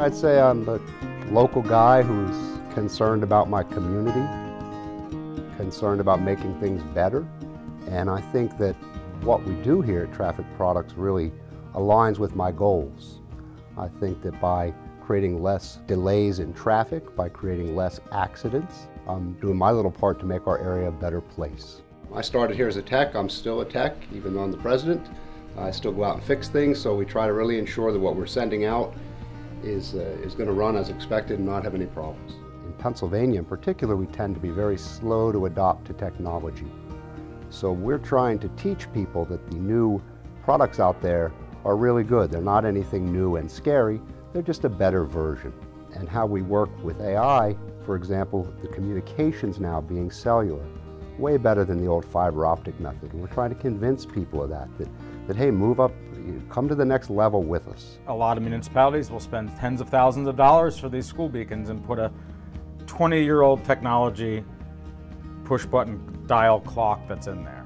I'd say I'm the local guy who's concerned about my community, concerned about making things better, and I think that what we do here at Traffic Products really aligns with my goals. I think that by creating less delays in traffic, by creating less accidents, I'm doing my little part to make our area a better place. I started here as a tech, I'm still a tech, even though I'm the president. I still go out and fix things, so we try to really ensure that what we're sending out is, uh, is going to run as expected and not have any problems. In Pennsylvania in particular, we tend to be very slow to adopt to technology. So we're trying to teach people that the new products out there are really good. They're not anything new and scary, they're just a better version. And how we work with AI, for example, the communications now being cellular, way better than the old fiber optic method. And we're trying to convince people of that, that, that hey, move up, come to the next level with us. A lot of municipalities will spend tens of thousands of dollars for these school beacons and put a 20-year-old technology push button dial clock that's in there.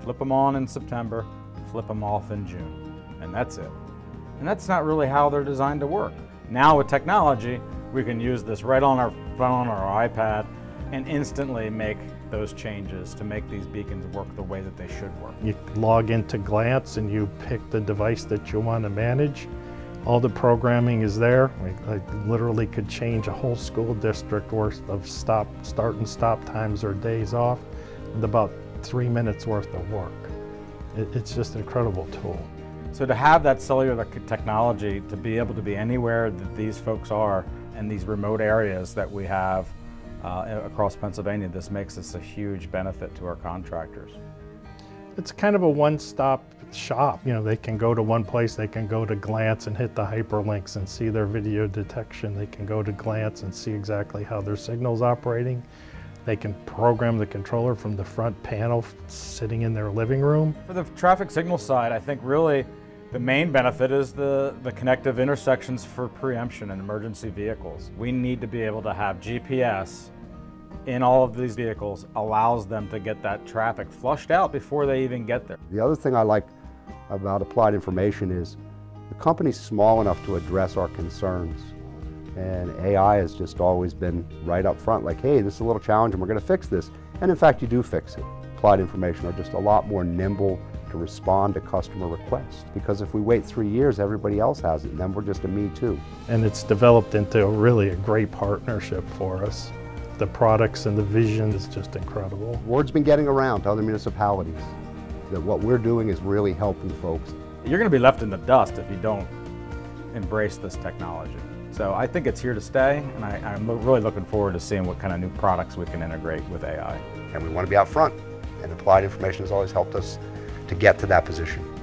Flip them on in September, flip them off in June, and that's it. And that's not really how they're designed to work. Now with technology, we can use this right on our phone or our iPad and instantly make those changes to make these beacons work the way that they should work. You log into Glance and you pick the device that you want to manage. All the programming is there. I, literally could change a whole school district worth of stop, start and stop times or days off with about three minutes worth of work. It, it's just an incredible tool. So to have that cellular technology, to be able to be anywhere that these folks are and these remote areas that we have uh, across Pennsylvania, this makes us a huge benefit to our contractors. It's kind of a one-stop shop. You know, they can go to one place, they can go to Glance and hit the hyperlinks and see their video detection. They can go to Glance and see exactly how their signal's operating. They can program the controller from the front panel sitting in their living room. For the traffic signal side, I think really the main benefit is the, the connective intersections for preemption and emergency vehicles. We need to be able to have GPS in all of these vehicles allows them to get that traffic flushed out before they even get there. The other thing I like about applied information is the company's small enough to address our concerns. And AI has just always been right up front, like, hey, this is a little challenge and we're going to fix this. And in fact, you do fix it. Applied information are just a lot more nimble to respond to customer requests. Because if we wait three years, everybody else has it, and then we're just a me too. And it's developed into a really a great partnership for us. The products and the vision is just incredible. Word's been getting around to other municipalities that what we're doing is really helping folks. You're going to be left in the dust if you don't embrace this technology. So I think it's here to stay, and I, am really looking forward to seeing what kind of new products we can integrate with AI. And we want to be out front, and applied information has always helped us to get to that position.